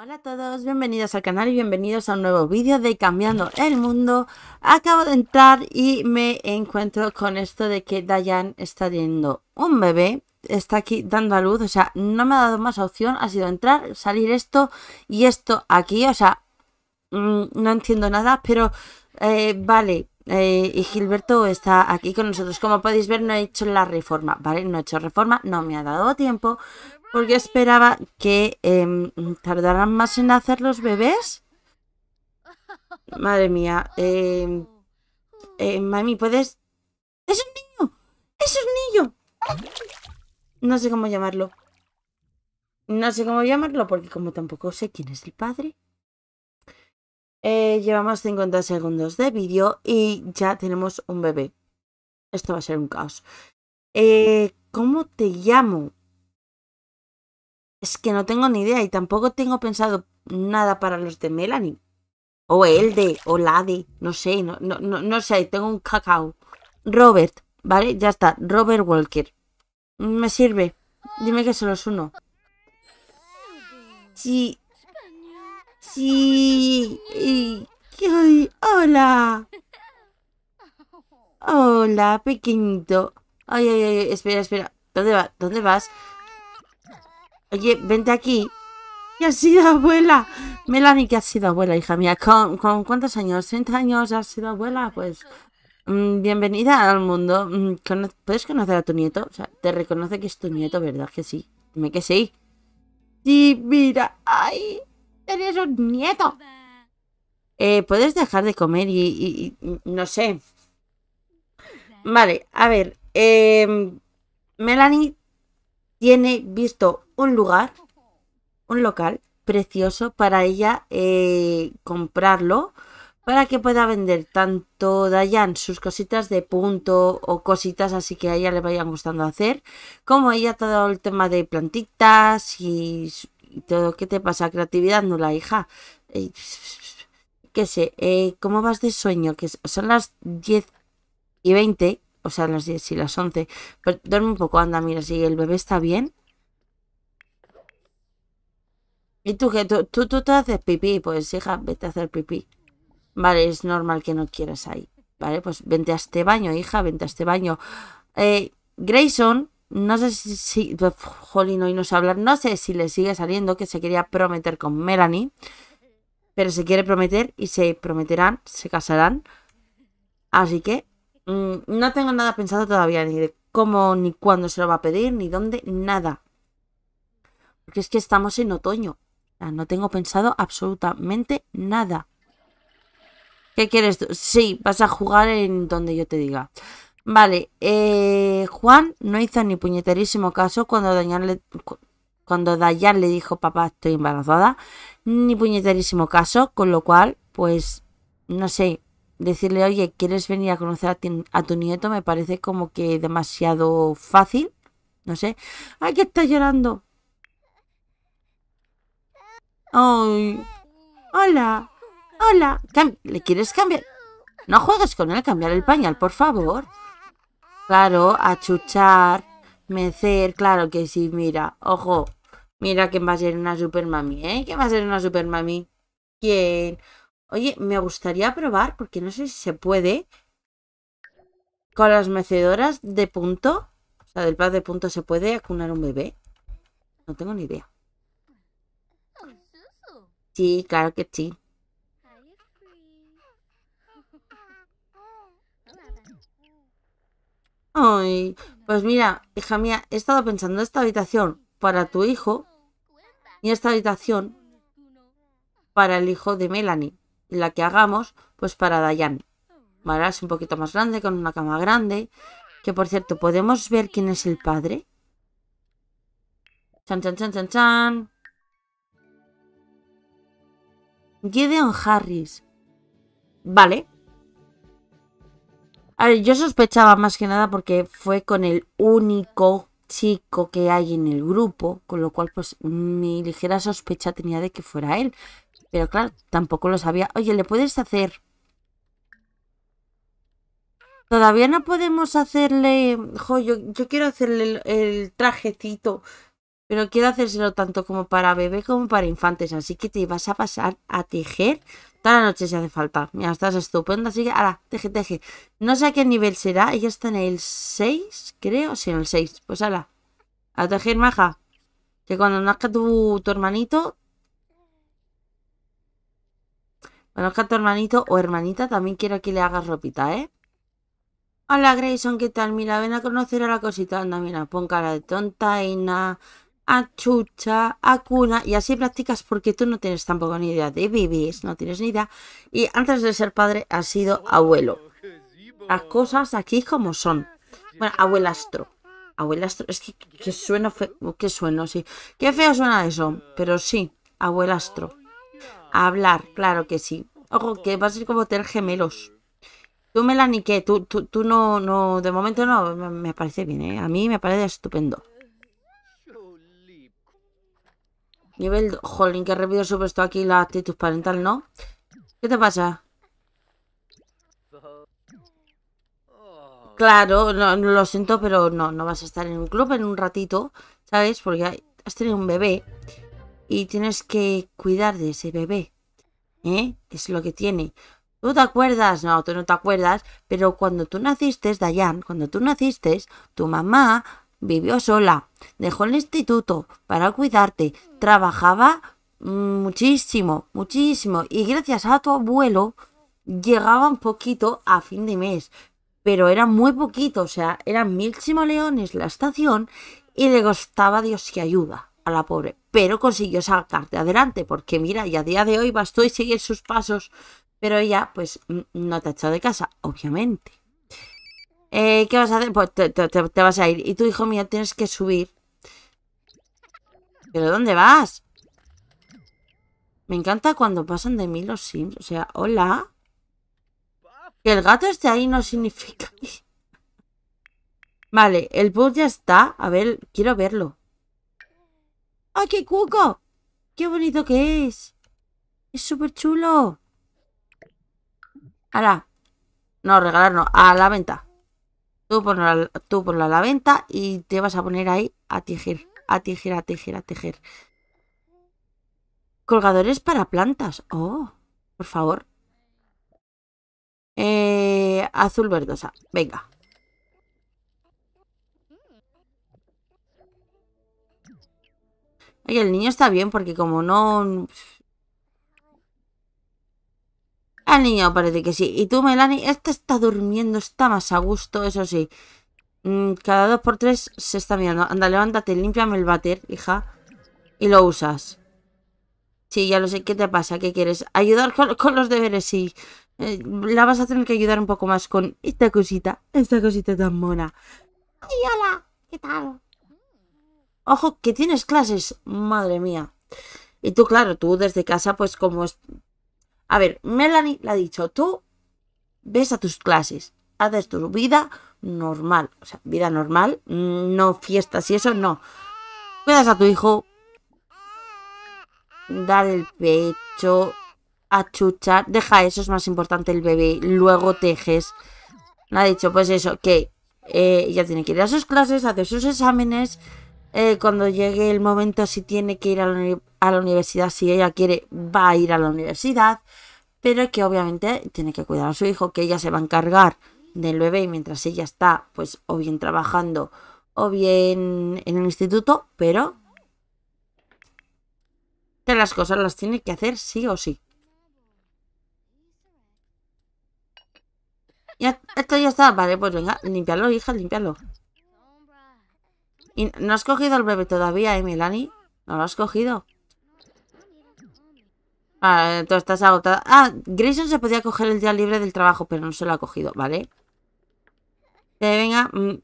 Hola a todos, bienvenidos al canal y bienvenidos a un nuevo vídeo de Cambiando el Mundo. Acabo de entrar y me encuentro con esto de que Dayan está teniendo un bebé, está aquí dando a luz, o sea, no me ha dado más opción, ha sido entrar, salir esto y esto aquí, o sea, mm, no entiendo nada, pero eh, vale, eh, y Gilberto está aquí con nosotros. Como podéis ver, no he hecho la reforma, ¿vale? No he hecho reforma, no me ha dado tiempo, porque esperaba que em, tardaran más en hacer los bebés. Madre mía. Eh, eh, mami, ¿puedes...? ¡Es un niño! ¡Es un niño! No sé cómo llamarlo. No sé cómo llamarlo porque como tampoco sé quién es el padre. Eh, llevamos 50 segundos de vídeo y ya tenemos un bebé. Esto va a ser un caos. Eh, ¿Cómo te llamo? Es que no tengo ni idea y tampoco tengo pensado nada para los de Melanie. O el de, o la de, no sé, no, no, no, no sé, tengo un cacao. Robert, ¿vale? Ya está, Robert Walker. Me sirve. Dime que solo es uno. Sí. Sí. hola. Hola, pequeñito. Ay, ay, ay, espera, espera. ¿Dónde vas? ¿Dónde vas? Oye, vente aquí. ¿Qué has sido abuela? Melanie, que has sido abuela, hija mía. ¿Con, cuántos años? ¿30 años has sido abuela? Pues mm, bienvenida al mundo. Mm, ¿Puedes conocer a tu nieto? O sea, te reconoce que es tu nieto, ¿verdad que sí? Dime que sí. Sí, mira. ¡Ay! Eres un nieto. Eh, ¿Puedes dejar de comer y, y- no sé? Vale, a ver. em, Melanie tiene visto un lugar, un local precioso para ella eh, comprarlo para que pueda vender tanto Dayan sus cositas de punto o cositas así que a ella le vayan gustando hacer, como ella todo el tema de plantitas y, todo. ¿Qué te pasa? Creatividad nula, hija. Eh, qué sé, eh, ¿cómo vas de sueño? Que son las 10 y 20, o sea, las 10 y las 11. Pero duerme un poco, anda, mira, si el bebé está bien. ¿Y tú qué? ¿Tú, tú, tú te haces pipí? Pues hija, vete a hacer pipí. Vale, es normal que no quieras ahí. Vale, pues vente a este baño, hija, vente a este baño. Eh, Grayson, no sé si, si jolín, hoy no sé hablar, no sé si le sigue saliendo que se quería prometer con Melanie, pero se quiere prometer y se prometerán, se casarán. Así que no tengo nada pensado todavía, ni de cómo, ni cuándo se lo va a pedir, ni dónde, nada. Porque es que estamos en otoño. No tengo pensado absolutamente nada. ¿Qué quieres tú? Sí, vas a jugar en donde yo te diga. Vale, eh, Juan no hizo ni puñeterísimo caso cuando Dayan le, cu- cuando Dayan le dijo papá estoy embarazada, ni puñeterísimo caso, con lo cual, pues, no sé, decirle oye, ¿quieres venir a conocer a, tu nieto? Me parece como que demasiado fácil, no sé. ¡Ay, que está llorando! ¡Ay! ¡Hola! ¡Hola! ¿Le quieres cambiar? No juegues con él, cambiar el pañal, por favor. Claro, achuchar, mecer, claro que sí, mira, ojo. Mira que va a ser una super mami, ¿eh? ¿Quién va a ser una super mami? ¿Quién? Oye, me gustaría probar, porque no sé si se puede, con las mecedoras de punto, o sea, del pad de punto, ¿se puede acunar un bebé? No tengo ni idea. Sí, claro que sí. Ay, pues mira, hija mía, he estado pensando esta habitación para tu hijo y esta habitación para el hijo de Melanie. La que hagamos, pues para Dayan. ¿Vale? Es un poquito más grande, con una cama grande. Que por cierto, ¿podemos ver quién es el padre? Chan, chan, chan, chan, chan. Gideon Harris. Vale. A ver, yo sospechaba más que nada porque fue con el único chico que hay en el grupo, con lo cual pues mi ligera sospecha tenía de que fuera él. Pero claro, tampoco lo sabía. Oye, ¿le puedes hacer? Todavía no podemos hacerle... Jo, yo, yo quiero hacerle el, trajecito Pero quiero hacérselo tanto como para bebé como para infantes. Así que te vas a pasar a tejer toda la noche si hace falta. Mira, estás estupendo. Así que, ahora, teje, teje. No sé a qué nivel será. Ella está en el 6, creo. Sí, en el 6. Pues ahora, a tejer, maja. Que cuando nazca tu, tu hermanito. Cuando nazca tu hermanito o hermanita, también quiero que le hagas ropita, ¿eh? Hola Grayson, ¿qué tal? Mira, ven a conocer a la cosita. Anda, mira, pon cara de tonta y nada a chucha, a cuna, y así practicas porque tú no tienes tampoco ni idea de vivir, no tienes ni idea, y antes de ser padre has sido abuelo. Las cosas aquí como son. Bueno, abuelastro. Abuelastro, es que, que suena feo, que suena, sí. Qué feo suena eso, pero sí, abuelastro. Hablar, claro que sí. Ojo, que va a ser como tener gemelos. Tú, Melanie, ¿qué? Tú, tú, tú no, no, de momento no, me parece bien, ¿eh? A mí me parece estupendo. Nivel... Jolín, qué rápido he puesto aquí la actitud parental, ¿no? ¿Qué te pasa? Claro, no, lo siento, pero no, no vas a estar en un club en un ratito, ¿sabes? Porque has tenido un bebé y tienes que cuidar de ese bebé, ¿eh? Es lo que tiene. ¿Tú te acuerdas? No, tú no te acuerdas, pero cuando tú naciste, Dayan, cuando tú naciste, tu mamá Vivió sola, dejó el instituto para cuidarte, trabajaba muchísimo, muchísimo y gracias a tu abuelo llegaba un poquito a fin de mes, pero era muy poquito, o sea, eran mil simoleones la estación y le costaba Dios que ayuda la pobre, pero consiguió sacarte adelante, porque mira, y a día de hoy bastó y seguir sus pasos, pero ella pues no te ha echado de casa, obviamente. Eh, ¿Qué vas a hacer? Pues te, vas a ir. Y tu hijo mío tienes que subir. ¿Pero dónde vas? Me encanta cuando pasan de mí los sims. O sea, hola. Que el gato esté ahí no significa... Vale, el bus ya está. A ver, quiero verlo. ¡Ay, qué cuco! ¡Qué bonito que es! Es súper chulo. Ahora. No, regalar no. A la venta. Tú ponla, tú a la venta y te vas a poner ahí a tejer, a tejer, a tejer, a tejer. Colgadores para plantas. Oh, por favor. Eh, azul verdosa. Venga. Oye, el niño está bien porque como no... Al niño parece que sí. Y tú, Melanie, este está durmiendo, está más a gusto, eso sí. Mm, cada dos por tres se está mirando. Anda, levántate, límpiame el váter, hija. Y lo usas. Sí, ya lo sé. ¿Qué te pasa? ¿Qué quieres? ¿Ayudar con, los deberes? Sí. Eh, la vas a tener que ayudar un poco más con esta cosita. Esta cosita tan mona. ¡Ay, hola! ¿Qué tal? Ojo, que tienes clases. Madre mía. Y tú, claro, tú desde casa, pues como a ver, Melanie le ha dicho, tú ves a tus clases, haces tu vida normal, o sea, vida normal, no fiestas y eso, no. Cuidas a tu hijo, dar el pecho, achuchar, deja eso, es más importante el bebé, luego tejes. Le ha dicho, pues eso, que eh, ella tiene que ir a sus clases, hacer sus exámenes, eh, cuando llegue el momento si tiene que ir a la, universidad, si ella quiere, va a ir a la universidad, pero que obviamente tiene que cuidar a su hijo, que ella se va a encargar del bebé mientras ella está, pues, o bien trabajando o bien en el instituto, pero que las cosas las tiene que hacer sí o sí. Esto ya está. Vale, pues venga, limpiarlo, hija, limpiarlo. ¿Y no has cogido el bebé todavía, eh, Melanie? ¿No lo has cogido? Ah, tú estás agotada. Ah, Grayson se podía coger el día libre del trabajo, pero no se lo ha cogido, ¿vale? Eh, venga. Mm.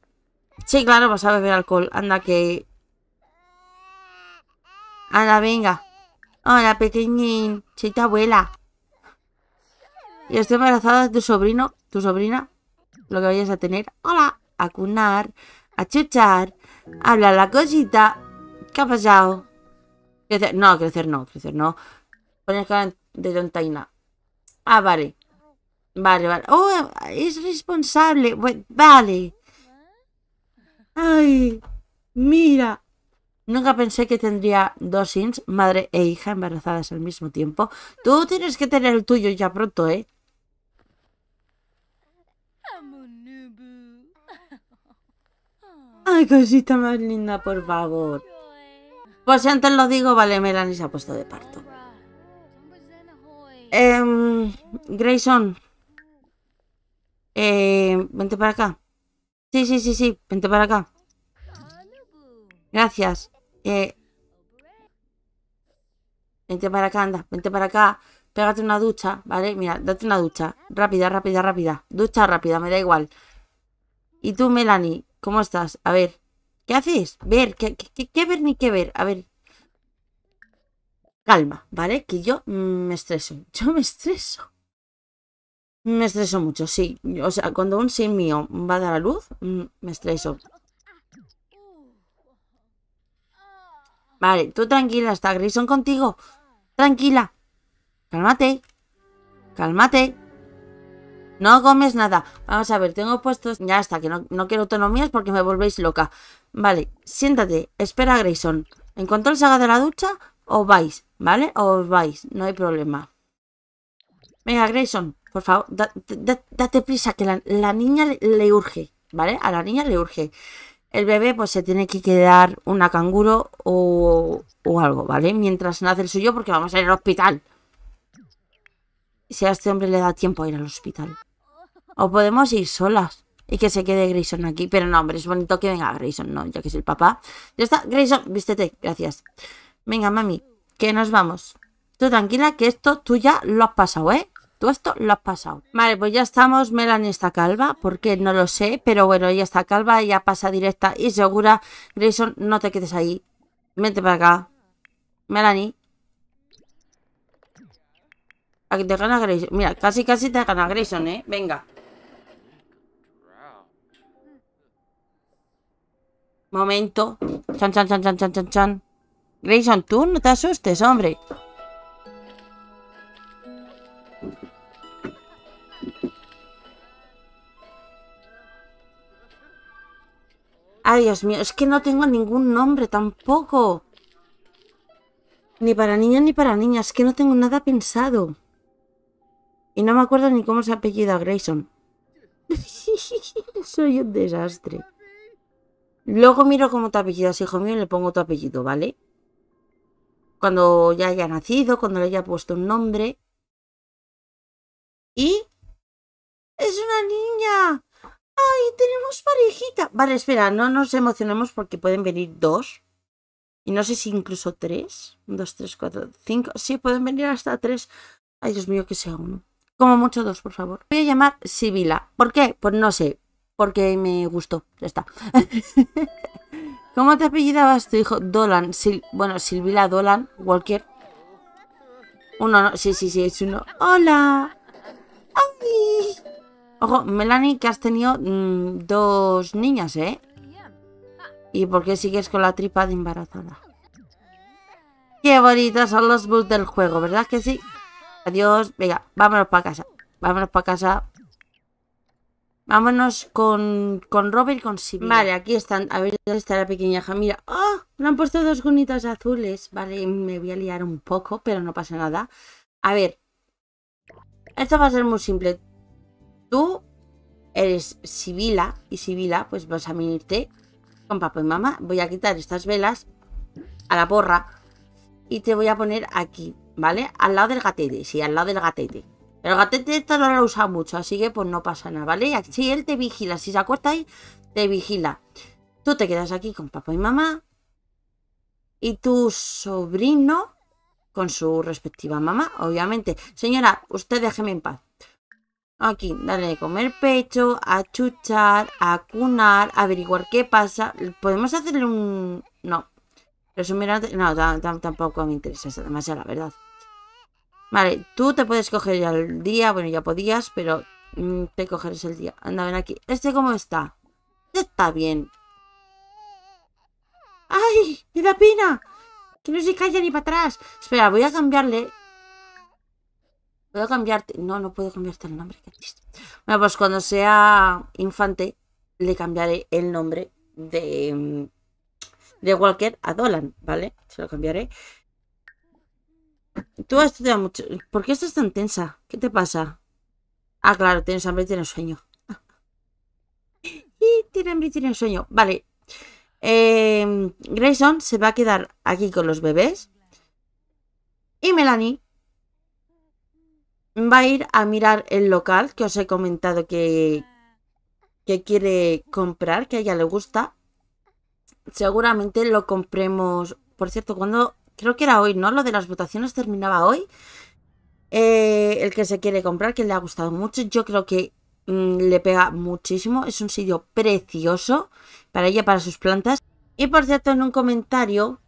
Sí, claro, vas a beber alcohol. Anda, que... Anda, venga. Hola, pequeñín. Soy tu abuela. Y estoy embarazada de tu sobrino, tu sobrina. Lo que vayas a tener. Hola. A cunar. A chuchar. Habla la cosita. ¿Qué ha pasado? Crecer. No, crecer no, crecer no. Poner cara de tontaina. Ah, vale. Vale, vale. Oh, es responsable. Vale. Ay, mira. Nunca pensé que tendría dos Sims, madre e hija, embarazadas al mismo tiempo. Tú tienes que tener el tuyo ya pronto, ¿eh? Ay, cosita más linda, por favor. Pues antes lo digo, vale, Melanie se ha puesto de parto. Eh, Grayson. Eh, vente para acá. Sí, sí, sí, sí, vente para acá. Gracias. Eh, vente para acá, anda, vente para acá. Pégate una ducha, ¿vale? Mira, date una ducha. Rápida, rápida, rápida. Ducha rápida, me da igual. ¿Y tú, Melanie? ¿Cómo estás? A ver. ¿Qué haces? Ver, ¿qué, ver ni qué ver? A ver. Calma, ¿vale? Que yo me estreso. Yo me estreso. Me estreso mucho, sí. O sea, cuando un sim mío va a dar a luz, mm, me estreso. Vale, tú tranquila, está Grayson contigo. Tranquila. Cálmate. Cálmate. No comes nada. Vamos a ver, tengo puestos... Ya está, que no, no quiero autonomías porque me volvéis loca. Vale, siéntate. Espera a Grayson. En cuanto él salga de la ducha, os vais, ¿vale? Os vais, no hay problema. Venga, Grayson, por favor, date prisa, que la, niña le, urge, ¿vale? A la niña le urge. El bebé pues se tiene que quedar una canguro o, o algo, ¿vale? Mientras nace el suyo porque vamos a ir al hospital. Si a este hombre le da tiempo a ir al hospital. O podemos ir solas y que se quede Grayson aquí. Pero no, hombre, es bonito que venga Grayson, no, ya que es el papá. Ya está, Grayson, vístete, gracias. Venga, mami, que nos vamos. Tú tranquila, que esto tú ya lo has pasado, ¿eh? Tú esto lo has pasado. Vale, pues ya estamos. Melanie está calva, porque no lo sé, pero bueno, ella está calva, ya pasa directa y segura. Grayson, no te quedes ahí. Vente para acá. Melanie. Aquí te gana Grayson. Mira, casi casi te gana Grayson, ¿eh? Venga. Momento. Chan, chan, chan, chan, chan, chan, chan. Grayson, tú no te asustes, hombre. Ay, Dios mío, es que no tengo ningún nombre tampoco. Ni para niños ni para niñas, es que no tengo nada pensado. Y no me acuerdo ni cómo se apellida Grayson. Soy un desastre. Luego miro cómo te apellidas, hijo mío, y le pongo tu apellido, ¿vale? cuando ya haya nacido, cuando le haya puesto un nombre. Y... ¡Es una niña! ¡Ay, tenemos parejita! Vale, espera, no nos emocionemos porque pueden venir dos. Y no sé si incluso tres. Dos, tres, cuatro, cinco. Sí, pueden venir hasta tres. Ay, Dios mío, que sea uno. Como mucho dos, por favor. Voy a llamar Sibila. ¿Por qué? Pues no sé. Porque me gustó. Ya está. ¿Cómo te apellidabas tu hijo? Dolan. bueno, Silvila Dolan. Walker. Uno, no. Sí, sí, sí, es uno. ¡Hola! ¡Ay! Ojo, Melanie, que has tenido mm, dos niñas, ¿eh? ¿Y por qué sigues con la tripa de embarazada? Qué bonitos son los bulls del juego, ¿verdad que sí? Adiós. Venga, vámonos para casa. Vámonos para casa. Vámonos con, con Robert y con Sibila. Vale, aquí están. A ver dónde está la pequeña hija. Mira. ¡Oh! Me han puesto dos gunitas azules. Vale, me voy a liar un poco, pero no pasa nada. A ver. Esto va a ser muy simple. Tú eres Sibila y Sibila, pues vas a venirte con papá y mamá. Voy a quitar estas velas a la porra y te voy a poner aquí, ¿vale? Al lado del gatete, sí, al lado del gatete. El gatete esto no lo usa mucho, así que pues no pasa nada, ¿vale? Si él te vigila, si se acuesta ahí, te vigila. Tú te quedas aquí con papá y mamá. Y tu sobrino con su respectiva mamá, obviamente. Señora, usted déjeme en paz. Aquí, dale de comer pecho, a chuchar, a cunar, averiguar qué pasa. ¿Podemos hacerle un...? No. Resumir No, tampoco me interesa demasiado, la verdad. Vale, tú te puedes coger ya el día. Bueno, ya podías, pero mm, te coges el día. Anda, ven aquí. ¿Este cómo está? Está bien. ¡Ay! ¡Me da pena! Que no se calla ni para atrás. Espera, voy a cambiarle. A cambiarte. No, no puedo cambiarte el nombre. Bueno, pues cuando sea infante, le cambiaré el nombre de, mm, de Walker a Dolan, ¿vale? Se lo cambiaré. Tú has estudiado mucho. ¿Por qué estás tan tensa? ¿Qué te pasa? Ah, claro, tienes hambre y tienes sueño. y tiene hambre y tiene sueño. Vale. Eh, Grayson se va a quedar aquí con los bebés. Y Melanie va a ir a mirar el local que os he comentado que, que quiere comprar, que a ella le gusta. Seguramente lo compremos. Por cierto, cuando creo que era hoy, ¿no? Lo de las votaciones terminaba hoy. Eh, el que se quiere comprar, que le ha gustado mucho. Yo creo que mm, le pega muchísimo. Es un sitio precioso para ella, para sus plantas. Y por cierto, en un comentario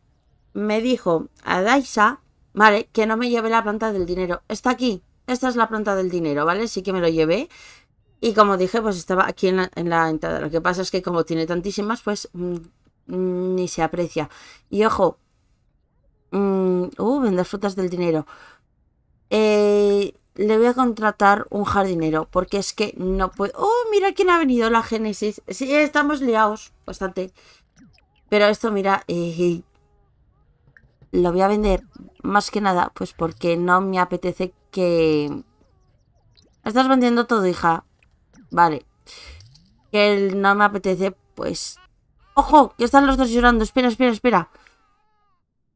me dijo a Daisa, vale, que no me lleve la planta del dinero. Está aquí. Esta es la planta del dinero, ¿vale? Sí que me lo llevé. Y como dije, pues estaba aquí en la, entrada. Lo que pasa es que como tiene tantísimas, pues mm, ni se aprecia. Y ojo, Mm, uh, vender frutas del dinero. Eh, le voy a contratar un jardinero porque es que no puedo... ¡Oh, mira quién ha venido! La Génesis. Sí, estamos liados bastante. Pero esto, mira, eh, lo voy a vender más que nada pues porque no me apetece que... Estás vendiendo todo, hija. Vale. Que no me apetece, pues... ¡Ojo! Que están los dos llorando. Espera, espera, espera.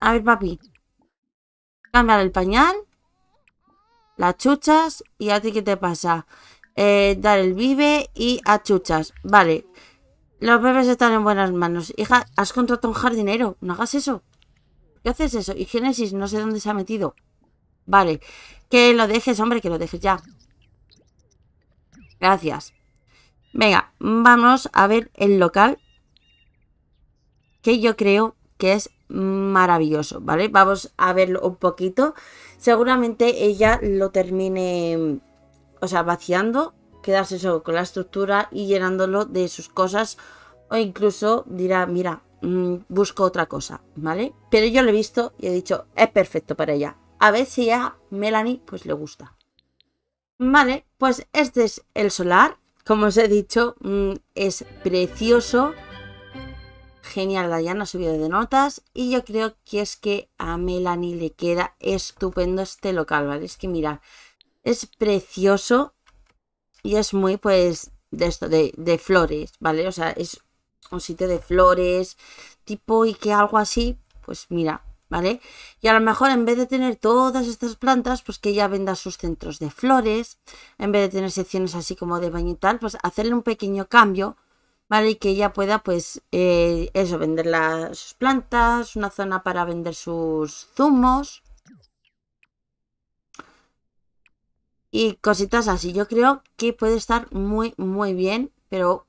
A ver, papi. Cambiar el pañal. Las chuchas. ¿Y a ti qué te pasa? Eh, dar el vive y a chuchas. Vale. Los bebés están en buenas manos. Hija, has contratado un jardinero. No hagas eso. ¿Qué haces eso? Y Génesis, no sé dónde se ha metido. Vale. Que lo dejes, hombre, que lo dejes ya. Gracias. Venga, vamos a ver el local. Que yo creo que es maravilloso, ¿vale? Vamos a verlo un poquito. Seguramente ella lo termine, o sea, vaciando, quedarse eso con la estructura y llenándolo de sus cosas. O incluso dirá, mira, mm, busco otra cosa, ¿vale? Pero yo lo he visto y he dicho, es perfecto para ella. A ver si a Melanie pues le gusta. Vale, pues este es el solar. Como os he dicho, mm, es precioso genial, Diana ha subido de notas y yo creo que es que a Melanie le queda estupendo este local, ¿vale? Es que mira, es precioso y es muy pues de esto, de, de flores, ¿vale? O sea, es un sitio de flores, tipo y que algo así, pues mira, ¿vale? Y a lo mejor en vez de tener todas estas plantas, pues que ella venda sus centros de flores, en vez de tener secciones así como de baño y tal, pues hacerle un pequeño cambio ¿vale? Y que ella pueda, pues, eh, eso, vender las plantas, una zona para vender sus zumos. Y cositas así. Yo creo que puede estar muy, muy bien, pero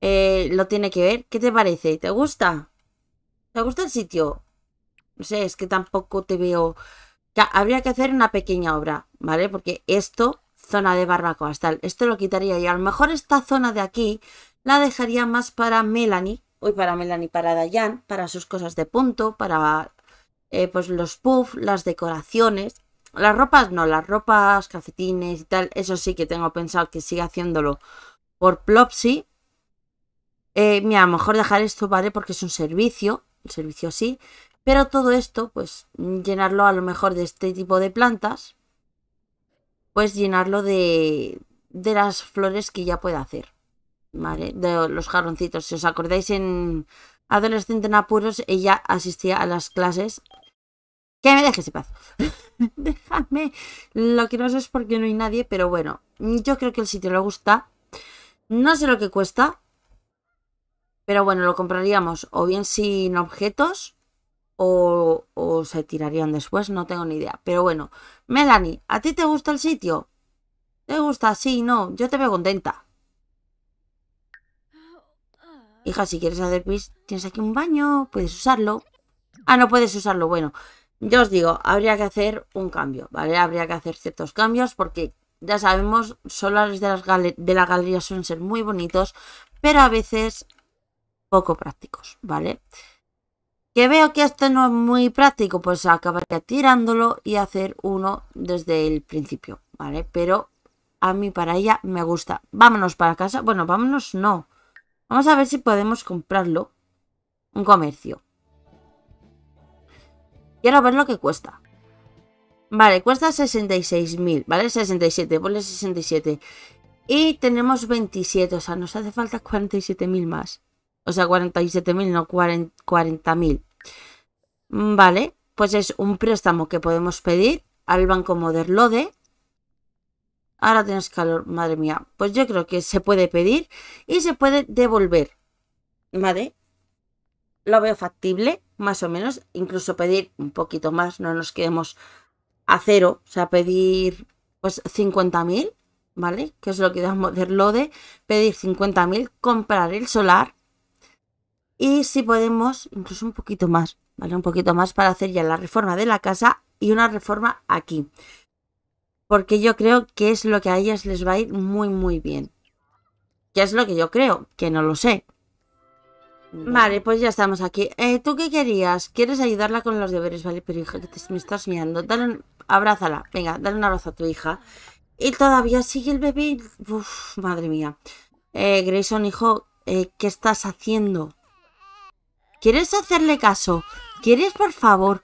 eh, lo tiene que ver. ¿Qué te parece? ¿Te gusta? ¿Te gusta el sitio? No sé, es que tampoco te veo... habría que hacer una pequeña obra, ¿vale? Porque esto zona de barbacoa. Tal. Esto lo quitaría y a lo mejor esta zona de aquí la dejaría más para Melanie. Hoy para Melanie, para Dayan, para sus cosas de punto, para eh, pues los puffs, las decoraciones. Las ropas no, las ropas, cafetines y tal, eso sí que tengo pensado que siga haciéndolo por Plopsy. Eh, mira, a lo mejor dejar esto, ¿vale? Porque es un servicio, un servicio sí. Pero todo esto, pues llenarlo a lo mejor de este tipo de plantas, pues llenarlo de, de las flores que ya puede hacer. ¿Vale? De los jarroncitos. Si os acordáis en Adolescente en Apuros, ella asistía a las clases. Que me dejes en paz. Déjame. Lo que no sé es porque no hay nadie, pero bueno, yo creo que el sitio le gusta. No sé lo que cuesta. Pero bueno, lo compraríamos o bien sin objetos o, o se tirarían después, no tengo ni idea. Pero bueno, Melanie, ¿a ti te gusta el sitio? ¿Te gusta? Sí, no, yo te veo contenta. Hija, si quieres hacer pis, tienes aquí un baño, puedes usarlo. Ah, no puedes usarlo, bueno. Yo os digo, habría que hacer un cambio, ¿vale? Habría que hacer ciertos cambios porque ya sabemos, solares de, las de la galería suelen ser muy bonitos, pero a veces poco prácticos, ¿vale? Que veo que esto no es muy práctico, pues acabaría tirándolo y hacer uno desde el principio, ¿vale? Pero a mí para ella me gusta. Vámonos para casa. Bueno, vámonos no. Vamos a ver si podemos comprarlo. Un comercio. Quiero ver lo que cuesta. Vale, cuesta 66.000, ¿vale? 67, ponle 67. Y tenemos 27, o sea, nos hace falta 47.000 más. O sea, 47.000, no 40.000. Vale, pues es un préstamo que podemos pedir al Banco Moderlode. Ahora tienes calor, madre mía. Pues yo creo que se puede pedir y se puede devolver. ¿Vale? Lo veo factible, más o menos. Incluso pedir un poquito más, no nos quedemos a cero. O sea, pedir pues 50.000, ¿vale? Que es lo que da Moderlode. Pedir 50.000, comprar el solar. Y si podemos, incluso un poquito más, ¿vale? Un poquito más para hacer ya la reforma de la casa y una reforma aquí. Porque yo creo que es lo que a ellas les va a ir muy, muy bien. ¿Qué es lo que yo creo? Que no lo sé. Vale, pues ya estamos aquí. Eh, ¿Tú qué querías? ¿Quieres ayudarla con los deberes? Vale, pero hija, que te, me estás mirando. Dale un... Abrázala. Venga, dale un abrazo a tu hija. Y todavía sigue el bebé. Uf, madre mía. Eh, Grayson, hijo, eh, ¿qué estás haciendo? ¿Quieres hacerle caso? ¿Quieres, por favor?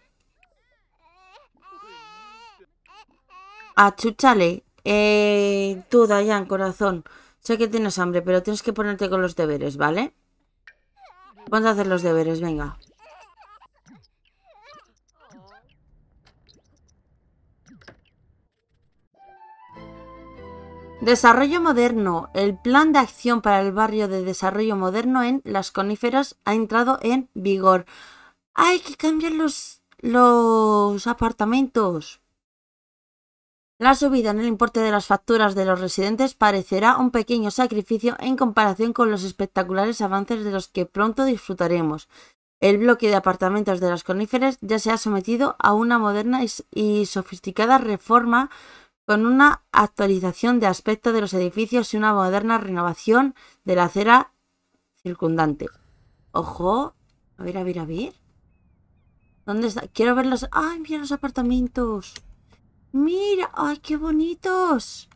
Achúchale. Eh, tú, Dayan, corazón. Sé que tienes hambre, pero tienes que ponerte con los deberes, ¿vale? Vamos a hacer los deberes, venga. Desarrollo moderno. El plan de acción para el barrio de desarrollo moderno en Las Coníferas ha entrado en vigor. Hay que cambiar los, los apartamentos. La subida en el importe de las facturas de los residentes parecerá un pequeño sacrificio en comparación con los espectaculares avances de los que pronto disfrutaremos. El bloque de apartamentos de las coníferas ya se ha sometido a una moderna y sofisticada reforma con una actualización de aspecto de los edificios y una moderna renovación de la acera circundante. Ojo, a ver, a ver, a ver. ¿Dónde está? Quiero ver los... ¡Ay, mira los apartamentos! ¡Mira! ¡Ay, qué bonitos!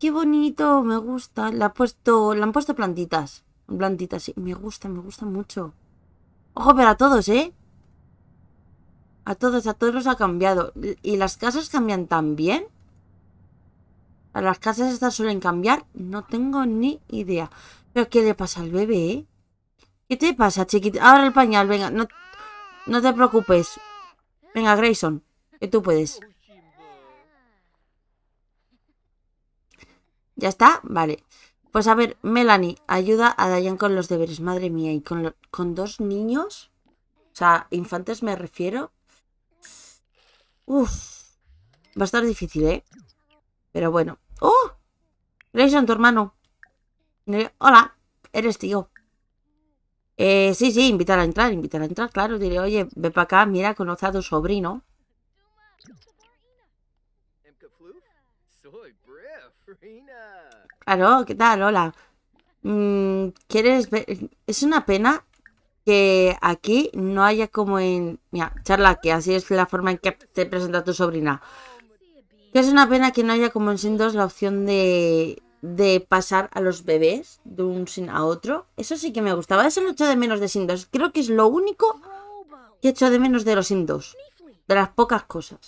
¡Qué bonito! Me gusta. Le, ha puesto... Le han puesto plantitas. Plantitas, sí. Me gusta, me gusta mucho. Ojo, pero a todos, ¿eh? A todos, a todos los ha cambiado. ¿Y las casas cambian también? ¿A las casas estas suelen cambiar? No tengo ni idea. ¿Pero qué le pasa al bebé? ¿Qué te pasa, chiquita? Ahora el pañal, venga, no, no te preocupes. Venga, Grayson, que tú puedes. ¿Ya está? Vale. Pues a ver, Melanie, ayuda a Dayan con los deberes. Madre mía, ¿y con, con dos niños? O sea, infantes me refiero. Uf. Va a estar difícil, ¿eh? Pero bueno. ¡Oh! Grayson, tu hermano. Hola, eres tío. Eh, sí, sí, invitar a entrar, invitar a entrar, claro. Diré, oye, ve para acá, mira, conoce a tu sobrino. Claro, ¿qué tal? Hola. Mm, ¿Quieres ver? Es una pena que aquí no haya como en... Mira, charla, que así es la forma en que te presenta tu sobrina. Que es una pena que no haya como en Sin 2 la opción de, de pasar a los bebés de un sin a otro. Eso sí que me gustaba. Eso lo echo de menos de Sin 2. Creo que es lo único que echo de menos de los Sin 2. De las pocas cosas.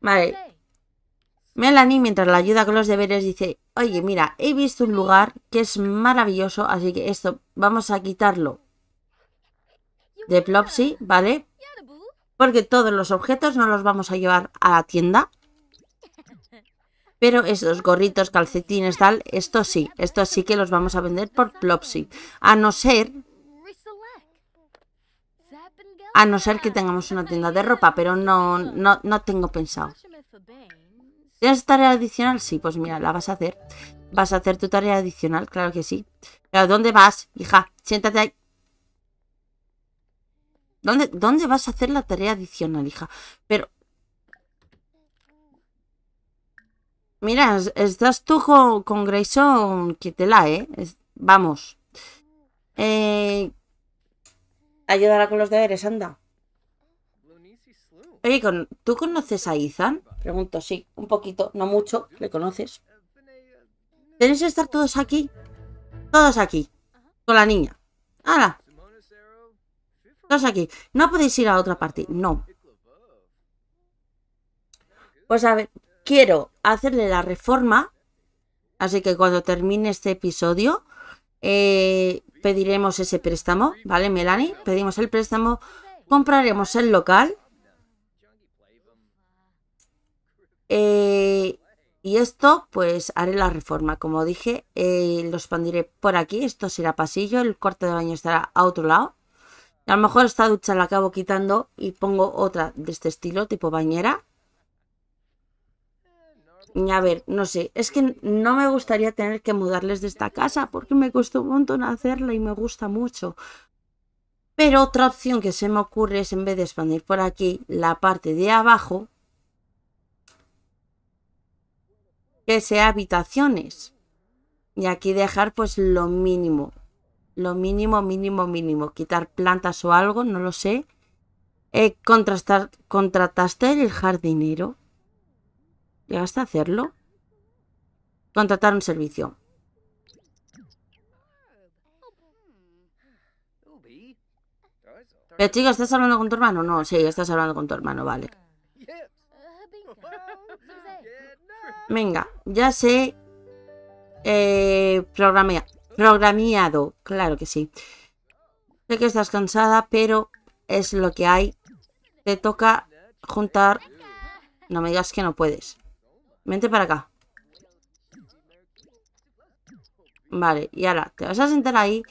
Vale. Melanie, mientras la ayuda con los deberes, dice, oye, mira, he visto un lugar que es maravilloso, así que esto vamos a quitarlo de Plopsy, ¿vale? Porque todos los objetos no los vamos a llevar a la tienda. Pero estos gorritos, calcetines, tal, estos sí, estos sí que los vamos a vender por Plopsy. A no ser... A no ser que tengamos una tienda de ropa, pero no, no, no tengo pensado. ¿Tienes tarea adicional? Sí, pues mira, la vas a hacer. ¿Vas a hacer tu tarea adicional? Claro que sí. ¿Pero dónde vas, hija? Siéntate ahí. ¿Dónde, ¿Dónde vas a hacer la tarea adicional, hija? Pero... Mira, estás tú con, Grayson que te la, ¿eh? vamos. Eh, ayudará con los deberes, anda. Oye, ¿tú conoces a Ethan? Pregunto, sí, un poquito, no mucho, ¿le conoces? Tenéis que estar todos aquí. Todos aquí. Con la niña. ¡Hala! Todos aquí. No podéis ir a otra parte. No. Pues a ver, quiero hacerle la reforma. Así que cuando termine este episodio, eh, pediremos ese préstamo. ¿Vale, Melanie? Pedimos el préstamo. Compraremos el local. Eh, y esto, pues haré la reforma. Como dije, eh, lo expandiré por aquí. Esto será pasillo. El cuarto de baño estará a otro lado. A lo mejor esta ducha la acabo quitando y pongo otra de este estilo, tipo bañera. Y a ver, no sé. Es que no me gustaría tener que mudarles de esta casa porque me costó un montón hacerla y me gusta mucho. Pero otra opción que se me ocurre es en vez de expandir por aquí la parte de abajo, que sea habitaciones. Y aquí dejar pues lo mínimo. Lo mínimo, mínimo, mínimo. Quitar plantas o algo, no lo sé. Eh, contrastar, contrataste el jardinero. ¿Llegaste a hacerlo? Contratar un servicio. Pero chico, ¿estás hablando con tu hermano? No, sí, estás hablando con tu hermano, vale. Venga, ya sé. Eh, programado, claro que sí. Sé que estás cansada, pero es lo que hay. Te toca juntar... No me digas que no puedes. Vente para acá. Vale, y ahora te vas a sentar ahí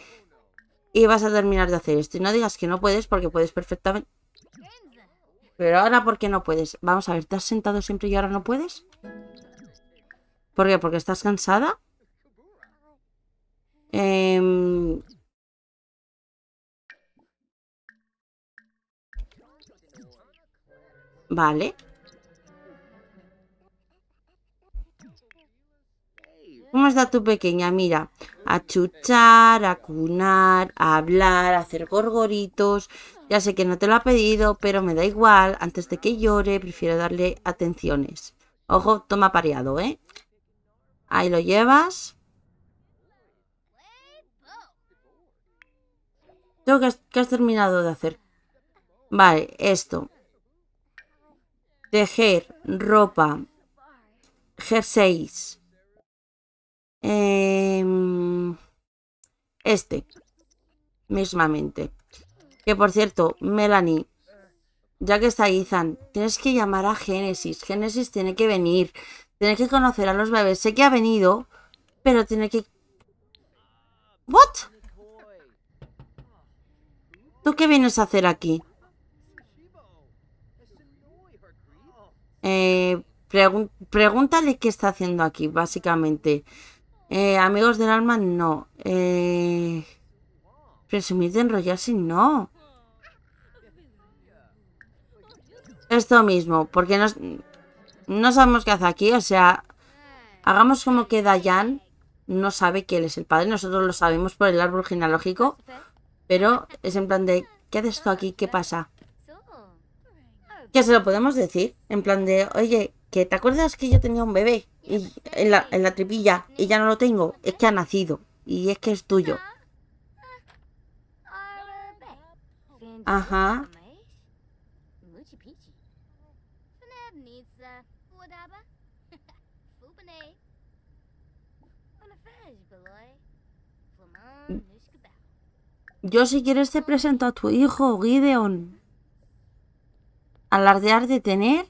y vas a terminar de hacer esto. Y no digas que no puedes porque puedes perfectamente. Pero ahora, ¿por qué no puedes? Vamos a ver, ¿te has sentado siempre y ahora no puedes? ¿Por qué? ¿Porque estás cansada? Em, vale. ¿Cómo está tu pequeña? Mira, a chuchar, a cunar, a hablar, a hacer gorgoritos. Ya sé que no te lo ha pedido, pero me da igual. Antes de que llore, prefiero darle atenciones. Ojo, toma pareado, ¿eh? Ahí lo llevas. Tengo que has, terminado de hacer. Vale, esto. Tejer, ropa, jerseys. Em, este. Mismamente. Que por cierto, Melanie, ya que está Ethan, tienes que llamar a Génesis. Génesis tiene que venir. Tiene que conocer a los bebés. Sé que ha venido, pero tiene que... ¿What? ¿Tú qué vienes a hacer aquí? Eh, pregúntale qué está haciendo aquí, básicamente. Eh, amigos del alma, no. Eh, presumir de enrollarse, no. Esto mismo, porque no, sabemos qué hace aquí. O sea, hagamos como que Dayan no sabe que él es el padre. Nosotros lo sabemos por el árbol genealógico. Pero es en plan de, ¿qué haces tú aquí? ¿Qué pasa? Que se lo podemos decir. En plan de, oye, que te acuerdas que yo tenía un bebé y en, la, en la tripilla y ya no lo tengo. Es que ha nacido y es que es tuyo. Ajá. Yo si quieres te presento a tu hijo, Gideon. ¿Alardear de tener?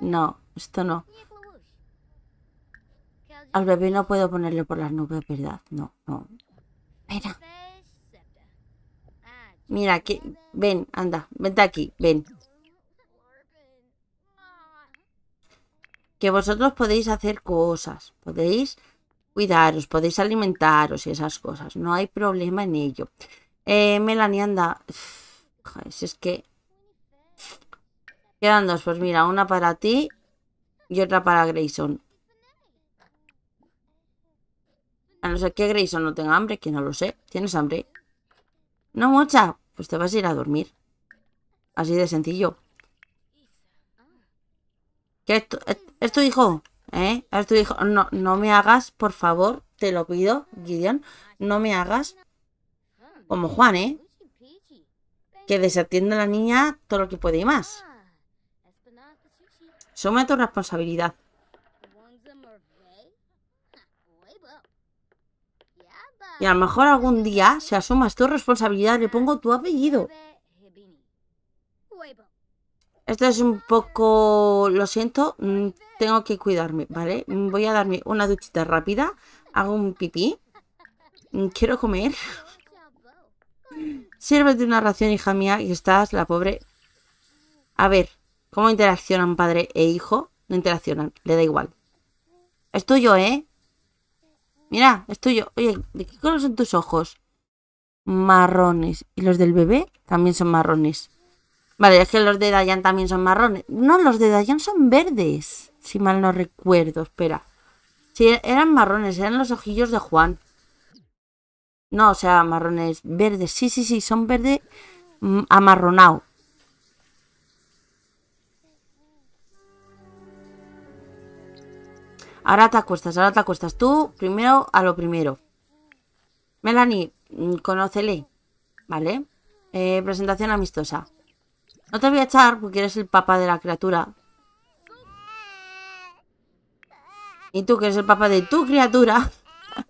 No, esto no. Al bebé no puedo ponerle por las nubes, ¿verdad? No, no. Espera. Mira, que... Ven, anda, vente aquí, ven. Que vosotros podéis hacer cosas, podéis cuidaros, podéis alimentaros y esas cosas. No hay problema en ello. Eh, Melanie, anda. si es que... Quedan dos, pues mira, una para ti y otra para Grayson. A no ser que Grayson no tenga hambre, que no lo sé. ¿Tienes hambre? No mucha. Pues te vas a ir a dormir. Así de sencillo. ¿Qué es tu, es tu hijo? ¿Eh? Hijo. No, no me hagas, por favor, te lo pido, Gideon. No me hagas como Juan, ¿eh? Que desatiende a la niña todo lo que puede y más. Suma tu responsabilidad. Y a lo mejor algún día, si asumas tu responsabilidad, le pongo tu apellido. Esto es un poco... Lo siento, mm, tengo que cuidarme, ¿vale? Voy a darme una duchita rápida. Hago un pipí. Mm, quiero comer. Sírvete una ración, hija mía, y estás, la pobre... A ver, ¿cómo interaccionan padre e hijo? No interaccionan, le da igual. Es tuyo, ¿eh? Mira, es tuyo. Oye, ¿de qué color son tus ojos? Marrones. ¿Y los del bebé? También son marrones. Vale, es que los de Dayan también son marrones. No, los de Dayan son verdes. Si mal no recuerdo, espera. Sí, eran marrones, eran los ojillos de Juan. No, o sea, marrones verdes. Sí, sí, sí, son verde mm, amarronado. Ahora te acuestas, ahora te acuestas. Tú, primero a lo primero. Melanie, mm, conócele. ¿Vale? Eh, presentación amistosa. No te voy a echar porque eres el papá de la criatura. Y tú, que eres el papá de tu criatura.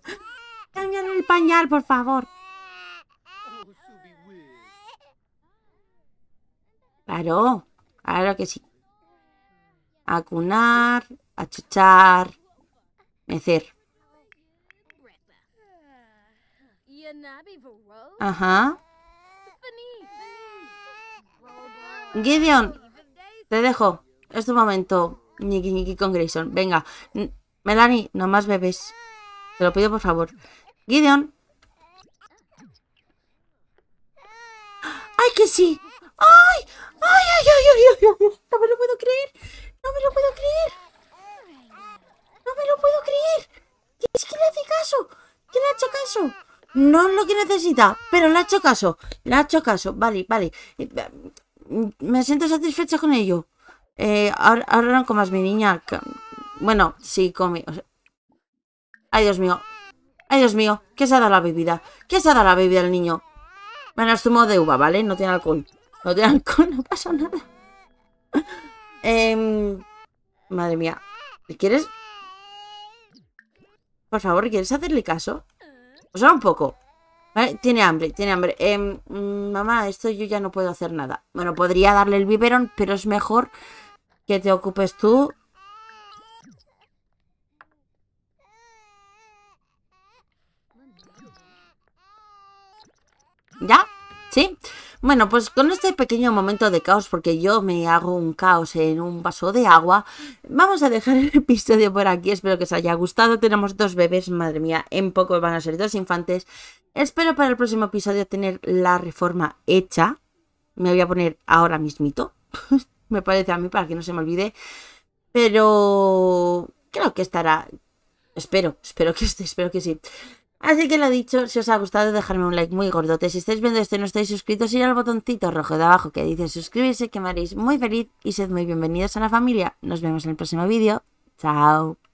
Cámbiale el pañal, por favor. Claro, claro que sí. Acunar, achuchar, mecer. Ajá. Gideon, te dejo. Es tu momento. Niki Niki con Grayson. Venga. Melanie, no más bebés. Te lo pido por favor. Gideon. ¡Ay, que sí! ¡Ay! ¡Ay, ay, ay, ay, ay! No me lo puedo creer. No me lo puedo creer. No me lo puedo creer. Es que le hace caso. ¿Qué le ha hecho caso? No es lo que necesita, pero le ha hecho caso. Le ha hecho caso. Vale, vale. Me siento satisfecha con ello. Eh, ahora, no comas mi niña. Bueno, sí, come. Ay, Dios mío. Ay, Dios mío. ¿Qué se ha dado la bebida? ¿Qué se ha dado la bebida al niño? Bueno, es zumo de uva, ¿vale? No tiene alcohol. No tiene alcohol, no pasa nada. Em, madre mía. ¿Quieres? Por favor, ¿quieres hacerle caso? O sea, un poco. Tiene hambre, tiene hambre. Em, mm, mamá, esto yo ya no puedo hacer nada. Bueno, podría darle el biberón, pero es mejor que te ocupes tú ¿Ya? ¿Sí? Bueno, pues con este pequeño momento de caos, porque yo me hago un caos en un vaso de agua, vamos a dejar el episodio por aquí. Espero que os haya gustado. Tenemos dos bebés, madre mía, en poco van a ser dos infantes. Espero para el próximo episodio tener la reforma hecha. Me voy a poner ahora mismito. me parece a mí, para que no se me olvide. Pero creo que estará. Espero, espero que esté, espero que sí. Así que lo dicho, si os ha gustado, dejadme un like muy gordote. Si estáis viendo esto y no estáis suscritos, ir al botoncito rojo de abajo que dice suscribirse, que me haréis muy feliz y sed muy bienvenidos a la familia. Nos vemos en el próximo vídeo. Chao.